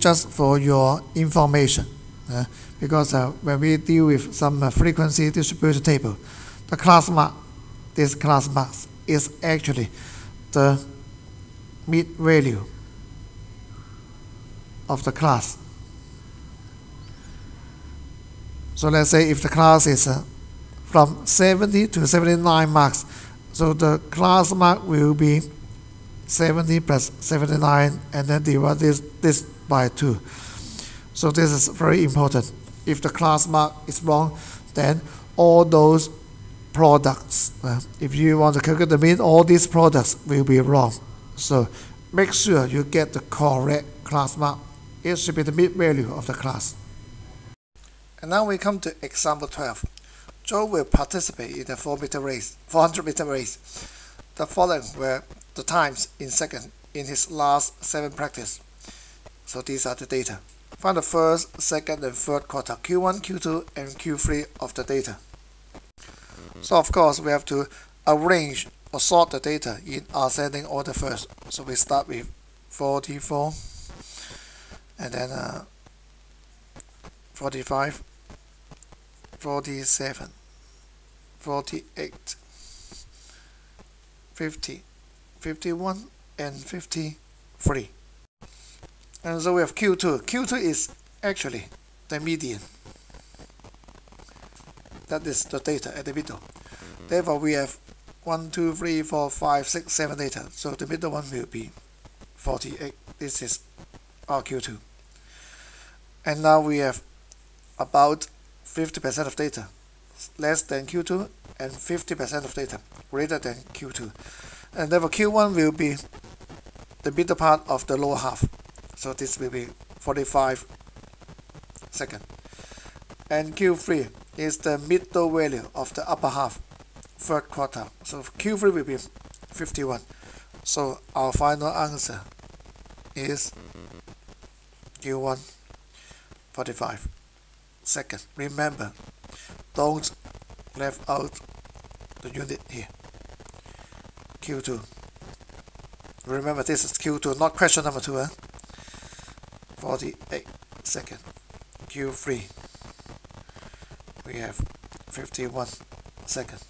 just for your information. Uh, because uh, when we deal with some uh, frequency distribution table, the class mark, this class mark is actually the mid value of the class. So let's say if the class is uh, from 70 to 79 marks, so the class mark will be 70 plus 79 and then divide this, this by 2. So this is very important. If the class mark is wrong, then all those products, uh, if you want to calculate the mean, all these products will be wrong. So make sure you get the correct class mark. It should be the mid value of the class. And now we come to example 12. Joe will participate in a 4 meter race, 400 meter race. The following were the times in second in his last seven practice. So these are the data. Find the first, second, and third quarter, Q1, Q2, and Q3 of the data. So of course we have to arrange or sort the data in ascending order first. So we start with 44, and then uh, 45, 47, 48, 50, 51, and 53. And so we have Q2. Q2 is actually the median. That is the data at the middle. Therefore, we have 1, 2, 3, 4, 5, 6, 7 data. So the middle one will be 48. This is our Q2. And now we have about 50% of data less than Q2 and 50% of data greater than Q2. And therefore Q1 will be the middle part of the lower half. So this will be 45 second. And Q3 is the middle value of the upper half, third quarter. So Q3 will be 51. So our final answer is Q1 45 second. Remember, don't left out the unit here. Q2. Remember this is Q2, not question number 2. Eh? 48 second. Q3. We have 51 second.